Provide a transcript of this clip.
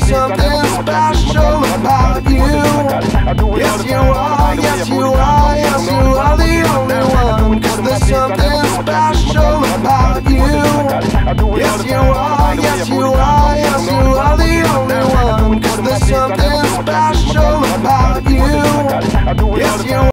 There's something special about you. Yes, you are, yes, you are, yes, you are the only one. Cause there's something special about you. Yes, you are, yes, you are, yes, you are the only one. Cause there's something special about you. Yes, you are.